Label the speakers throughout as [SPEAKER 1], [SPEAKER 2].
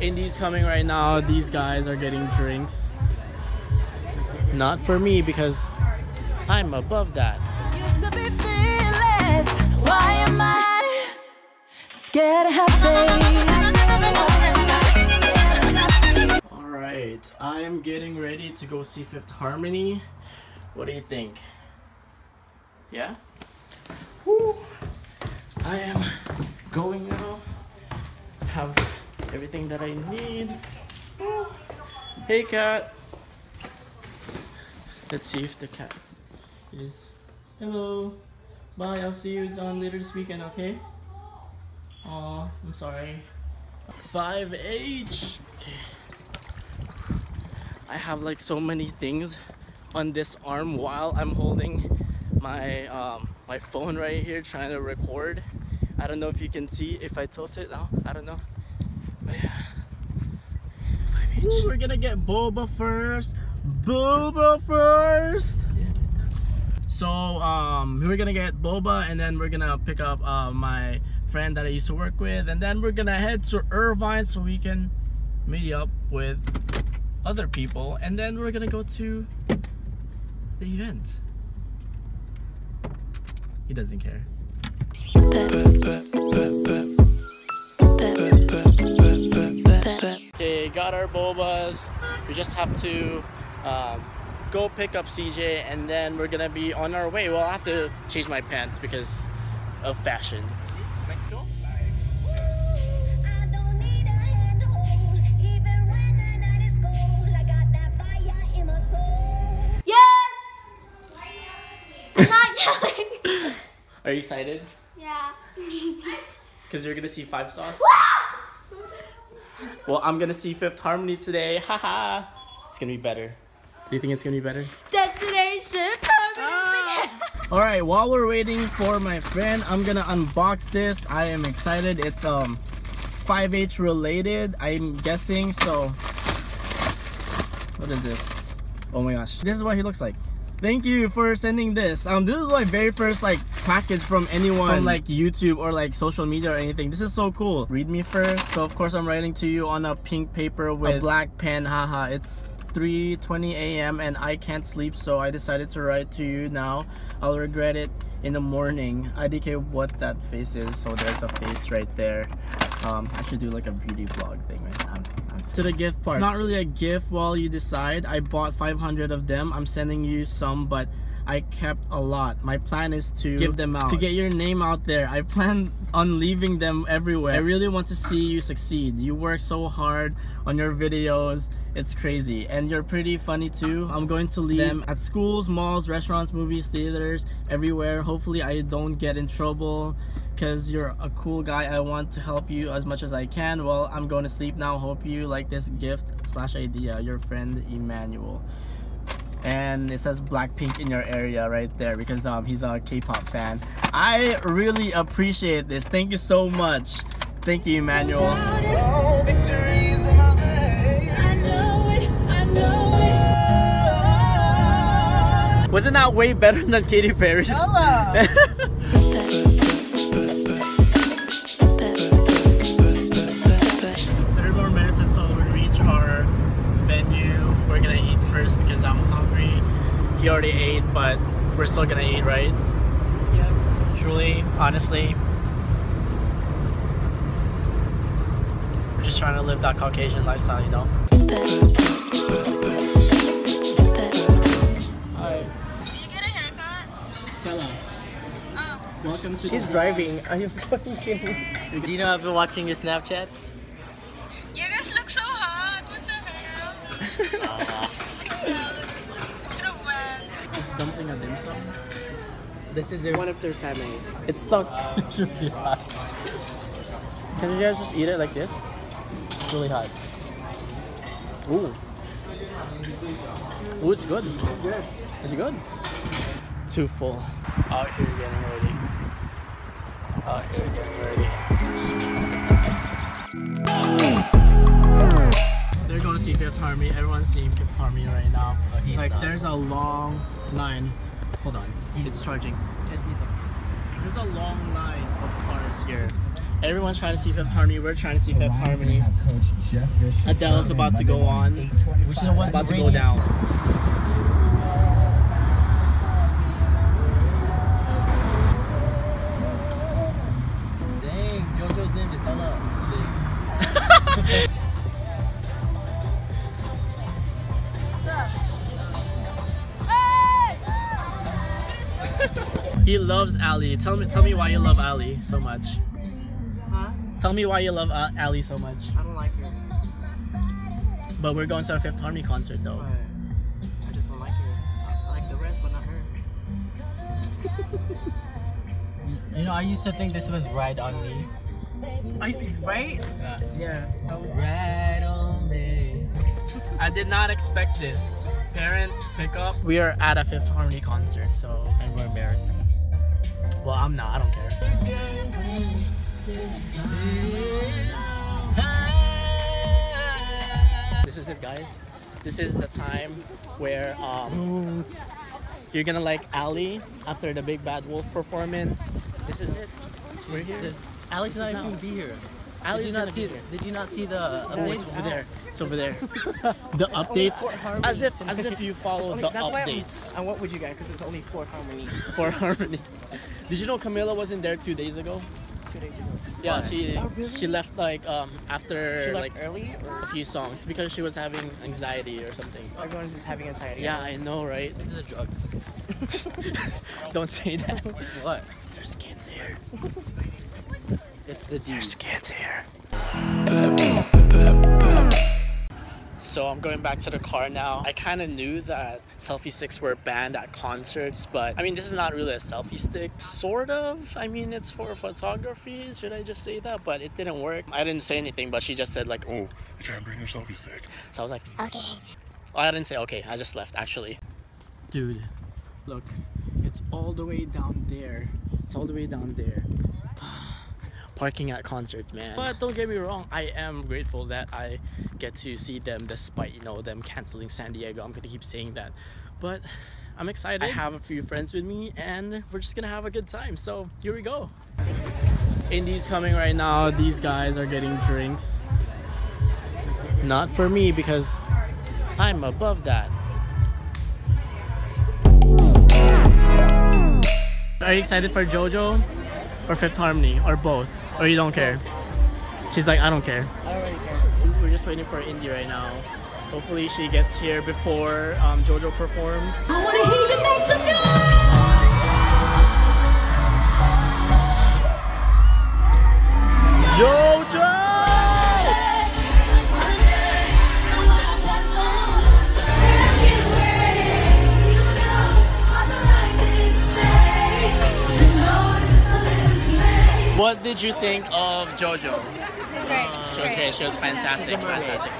[SPEAKER 1] Indy's coming right now. These guys are getting drinks. Not for me because I'm above that.
[SPEAKER 2] Used to be fearless. Why am I scared happy?
[SPEAKER 1] Alright, I am getting ready to go see Fifth Harmony. What do you think? Yeah? I am going now. Have everything that I need. Hey cat. Let's see if the cat is. Hello. Bye, I'll see you on later this weekend, okay? Aw, I'm sorry. 5H. Okay. I have like so many things on this arm while I'm holding my um, my phone right here trying to record. I don't know if you can see if I tilt it now. I don't know. But yeah. 5H. We're gonna get boba first. Boba first. So um, we're gonna get boba and then we're gonna pick up uh, my friend that I used to work with and then we're gonna head to Irvine so we can meet up with other people and then we're gonna go to the event. He doesn't care. Okay, got our bobas. We just have to um, go pick up CJ and then we're gonna be on our way. Well, I have to change my pants because of fashion. Mexico?
[SPEAKER 3] I don't need a hand to hold, even when the night is cold. I got that fire in my soul.
[SPEAKER 4] Yes! I'm not yelling.
[SPEAKER 1] Are you excited?
[SPEAKER 4] yeah.
[SPEAKER 1] Because you're gonna see Five Sauce? Well, I'm gonna see Fifth Harmony today. Haha. it's gonna be better. Do you think it's gonna be better?
[SPEAKER 4] Destination permanent.
[SPEAKER 1] All right, while we're waiting for my friend, I'm gonna unbox this. I am excited. It's um 5H related, I'm guessing. So, what is this? Oh my gosh, this is what he looks like. Thank you for sending this. Um, this is my very first like package from anyone from like YouTube or like social media or anything. This is so cool. Read me first. So of course I'm writing to you on a pink paper with a black pen. Haha, it's 3:20 a.m. and I can't sleep, so I decided to write to you now. I'll regret it in the morning. IDK what that face is. So there's a face right there. Um, I should do like a beauty vlog thing right now. To the gift part. It's not really a gift while you decide. I bought 500 of them. I'm sending you some, but I kept a lot. My plan is to give them out. To get your name out there. I plan on leaving them everywhere. I really want to see you succeed. You work so hard on your videos. It's crazy. And you're pretty funny too. I'm going to leave them at schools, malls, restaurants, movies, theaters, everywhere. Hopefully I don't get in trouble because you're a cool guy. I want to help you as much as I can. Well, I'm going to sleep now. Hope you like this gift slash idea. Your friend Emmanuel and it says Blackpink in your area right there because um he's a K-pop fan. I really appreciate this. Thank you so much. Thank you, Emmanuel.
[SPEAKER 2] All victories in my way. I know it, I know it.
[SPEAKER 1] Wasn't that way better than Katy Perry's?
[SPEAKER 2] Hello.
[SPEAKER 1] He already ate, but we're still gonna eat, right? Yeah. Truly, honestly, we're just trying to live that Caucasian lifestyle, you know? Hi.
[SPEAKER 4] Did you get a haircut?
[SPEAKER 1] Stella.
[SPEAKER 4] Oh.
[SPEAKER 1] Welcome to
[SPEAKER 5] She's
[SPEAKER 1] the
[SPEAKER 5] driving. Are you fucking Do you know I've been watching your Snapchats?
[SPEAKER 4] You guys look so hot. What the hell? Should've went.
[SPEAKER 1] Dumpling a dim sum?
[SPEAKER 5] This is one of their family.
[SPEAKER 1] It's stuck. it's really hot. Can you guys just eat it like this? It's really hot. Ooh. Ooh, it's good. Is it good? Too full. Out here getting ready. Out here getting ready. They're going to see Fifth Harmony. Everyone's seeing Fifth Harmony right now.
[SPEAKER 5] he's
[SPEAKER 1] like,
[SPEAKER 5] not.
[SPEAKER 1] there's a long line. Hold on. It's charging. There's a long line of cars here. Everyone's trying to see Fifth Harmony. We're trying to see Fifth
[SPEAKER 6] Lions
[SPEAKER 1] Harmony.
[SPEAKER 6] have Coach Jeff Fisher
[SPEAKER 1] Adele's
[SPEAKER 6] starting
[SPEAKER 1] about to go on.
[SPEAKER 6] morning, 8:25.
[SPEAKER 5] We should've went
[SPEAKER 1] It's about to
[SPEAKER 5] to
[SPEAKER 1] go down.
[SPEAKER 5] Dang, JoJo's name is hella
[SPEAKER 1] He loves Ally. Tell me, tell me why you love Ally so much.
[SPEAKER 7] Huh?
[SPEAKER 1] Tell me why you love uh, Ally so much.
[SPEAKER 7] I don't like her.
[SPEAKER 1] But we're going to a Fifth Harmony concert though.
[SPEAKER 7] But I just don't like her. I like the rest, but not her.
[SPEAKER 5] You know, I used to think this was right on Me.
[SPEAKER 7] I, right?
[SPEAKER 5] Yeah.
[SPEAKER 7] Yeah. That was
[SPEAKER 5] Ride on Me.
[SPEAKER 1] I did not expect this. Parent pickup. We are at a Fifth Harmony concert, so
[SPEAKER 5] And we're embarrassed.
[SPEAKER 1] Well, I'm not. I don't care. This is it, guys. This is the time where um, you're gonna like Ally after the Big Bad Wolf performance. This is it. We're here.
[SPEAKER 5] Alex
[SPEAKER 1] This
[SPEAKER 5] is
[SPEAKER 1] is
[SPEAKER 5] not
[SPEAKER 1] now.
[SPEAKER 5] even be here.
[SPEAKER 1] Ally's
[SPEAKER 5] did you not see?
[SPEAKER 1] here.
[SPEAKER 5] Did you not see the
[SPEAKER 1] Oh,
[SPEAKER 5] updates?
[SPEAKER 1] it's over there. It's over there. The updates, as if as if you follow
[SPEAKER 7] only,
[SPEAKER 1] the
[SPEAKER 7] that's why I'm,
[SPEAKER 1] updates
[SPEAKER 7] I went with you guys because it's only Fourth Harmony
[SPEAKER 1] for Harmony. Did you know Camila wasn't there two days ago?
[SPEAKER 7] two days ago.
[SPEAKER 1] Yeah,
[SPEAKER 5] Why?
[SPEAKER 1] she
[SPEAKER 7] Oh, really?
[SPEAKER 1] she left like um after
[SPEAKER 7] She left
[SPEAKER 1] like
[SPEAKER 7] early, or
[SPEAKER 1] a few songs because she was having anxiety or something.
[SPEAKER 7] everyone's just having anxiety.
[SPEAKER 1] Yeah, I know, right?
[SPEAKER 5] This is drugs.
[SPEAKER 1] Don't say that.
[SPEAKER 5] What?
[SPEAKER 1] There's kids here.
[SPEAKER 5] It's the
[SPEAKER 1] There's
[SPEAKER 5] dudes.
[SPEAKER 1] kids here. So I'm going back to the car now. I kind of knew that selfie sticks were banned at concerts, but I mean, this is not really a selfie stick. Sort of. I mean, it's for photography. Should I just say that? But it didn't work. I didn't say anything, but she just said like,
[SPEAKER 8] Oh, you can't bring your selfie stick.
[SPEAKER 1] so I was like,
[SPEAKER 3] Okay.
[SPEAKER 1] oh, I didn't say okay. I just left actually. Dude, look, it's all the way down there. It's all the way down there. Parking at concerts, man. But don't get me wrong, I am grateful that I get to see them despite, you know, them canceling San Diego. I'm gonna keep saying that. But I'm excited. I have a few friends with me and we're just gonna have a good time. So here we go. Indy's coming right now. These guys are getting drinks. Not for me because I'm above that. Are you excited for JoJo or Fifth Harmony or both? Or you don't care? She's like, I don't care.
[SPEAKER 7] I already care.
[SPEAKER 1] We're just waiting for Indy right now. Hopefully she gets here before um, JoJo performs.
[SPEAKER 2] I wanna hear you make some noise.
[SPEAKER 1] Did you think of JoJo?
[SPEAKER 4] It's uh, great.
[SPEAKER 1] She was great. She was fantastic. Fantastic.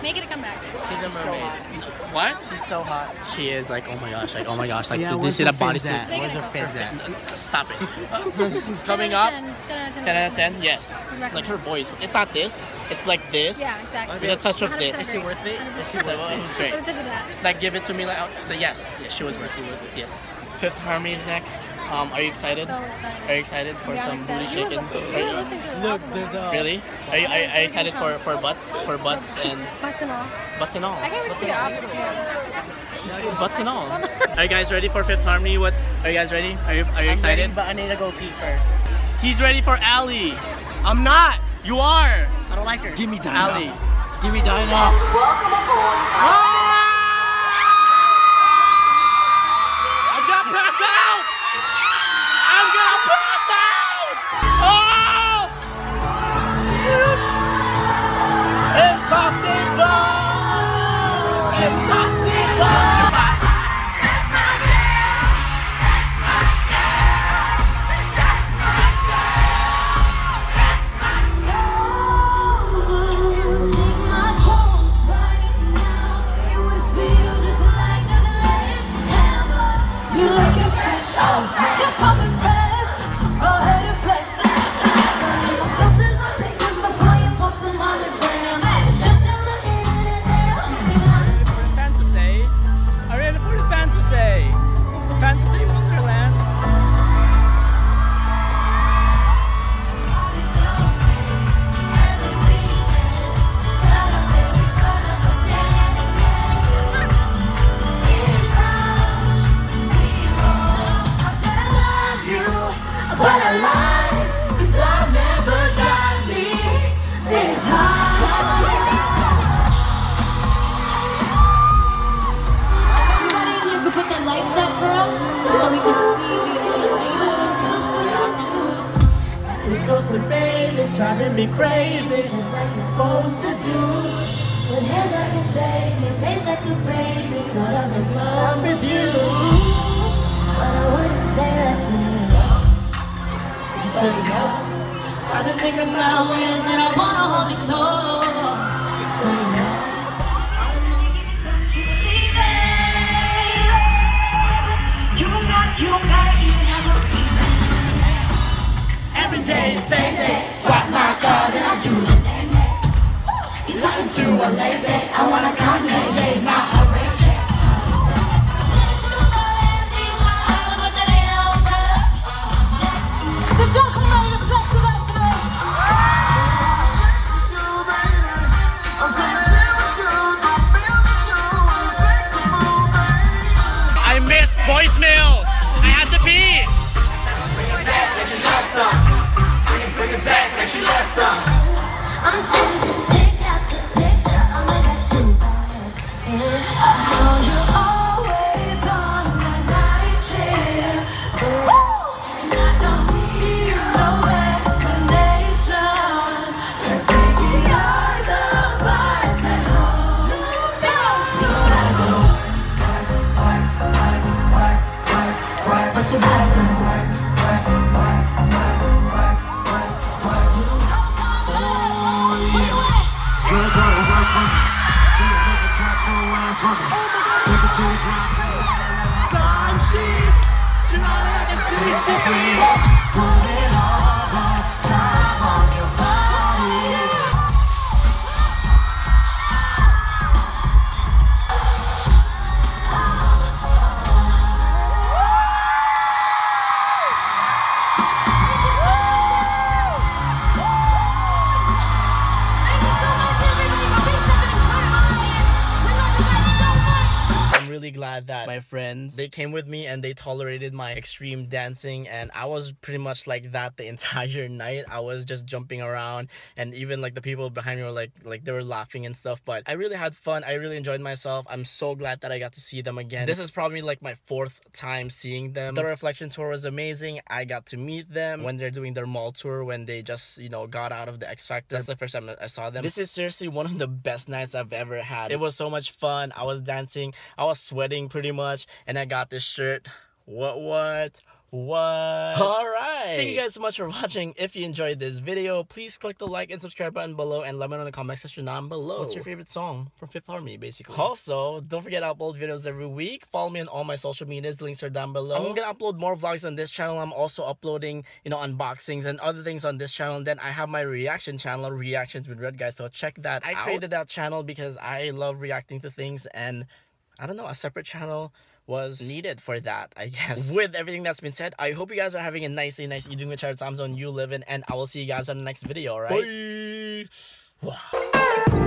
[SPEAKER 4] Make it a comeback.
[SPEAKER 5] She's a
[SPEAKER 7] So
[SPEAKER 5] mermaid.
[SPEAKER 7] hot.
[SPEAKER 1] What?
[SPEAKER 7] She's so hot.
[SPEAKER 1] She is like, oh my gosh, like, oh my gosh, like,
[SPEAKER 5] Yeah,
[SPEAKER 1] did you
[SPEAKER 5] where's
[SPEAKER 1] see the
[SPEAKER 5] her fins
[SPEAKER 1] bodysuit?
[SPEAKER 5] Where's her fins at?
[SPEAKER 1] Uh, stop it. Uh, Coming up,
[SPEAKER 4] 10 out of 10.
[SPEAKER 1] 10 out of 10, yes. Like her voice. It's not this, it's like this.
[SPEAKER 4] Yeah, exactly.
[SPEAKER 1] With a touch of
[SPEAKER 4] 100%
[SPEAKER 1] this.
[SPEAKER 4] agree.
[SPEAKER 5] worth it?
[SPEAKER 4] 100%
[SPEAKER 1] So uh, it was great.
[SPEAKER 4] What a touch of that.
[SPEAKER 1] Like, give it to me, like, oh, yes. Yes, she was worth it, yes. Fifth Harmony is next. Um, are you excited?
[SPEAKER 4] So excited.
[SPEAKER 1] Are you excited for
[SPEAKER 4] Yeah,
[SPEAKER 1] some booty
[SPEAKER 4] excited.
[SPEAKER 1] shaking?
[SPEAKER 4] We were, listening to the
[SPEAKER 5] Look, there's a.
[SPEAKER 1] Really? Are you, are, are you excited for, for butts? For butts and
[SPEAKER 4] Butts and all.
[SPEAKER 1] butts and all?
[SPEAKER 4] I can't wait to see the outfits, to be honest.
[SPEAKER 1] Butts and all. Are you guys ready for Fifth Harmony? What? Are you guys ready? Are you are you
[SPEAKER 7] I'm
[SPEAKER 1] excited?
[SPEAKER 7] ready, but I need to go pee first.
[SPEAKER 1] He's ready for Ally.
[SPEAKER 7] I'm not.
[SPEAKER 1] You are.
[SPEAKER 7] I don't like her.
[SPEAKER 5] Give me Dinah.
[SPEAKER 1] Ally.
[SPEAKER 5] Give me Dinah.
[SPEAKER 1] I'm
[SPEAKER 2] so fresh. Could break me, sort of in love with you. But I wouldn't say that to you. Just so you know, I've been thinking about ways that I wanna hold you close. So you know. Every day is payday. Swipe my card and I do the name. You talking to a lady? I wanna come my
[SPEAKER 1] friends they came with me and they tolerated my extreme dancing and I was pretty much like that the entire night. I was just jumping around and even like the people behind me were like like they were laughing and stuff. But I really had fun. I really enjoyed myself. I'm so glad that I got to see them again. This is probably like my fourth time seeing them. The reflection tour was amazing. I got to meet them when they're doing their mall tour when they just you know got out of the X Factor. That's the first time I saw them. This is seriously one of the best nights I've ever had. It was so much fun. I was dancing. I was sweating pretty much, and I got this shirt. What? What? What? All right. Thank you guys so much for watching. If you enjoyed this video, please click the like and subscribe button below and let me know in the comment section down below. What's your favorite song from Fifth Harmony, basically? Also, don't forget I upload videos every week. Follow me on all my social medias. Links are down below. I'm gonna upload more vlogs on this channel. I'm also uploading, you know, unboxings and other things on this channel. And then I have my reaction channel, Reactions with Red Guys. So check that I created that channel because I love reacting to things and I don't know, a separate channel was needed for that, I guess. With everything that's been said, I hope you guys are having a nicely nice eating with time zone you live in, and I will see you guys on the next video, alright? Bye!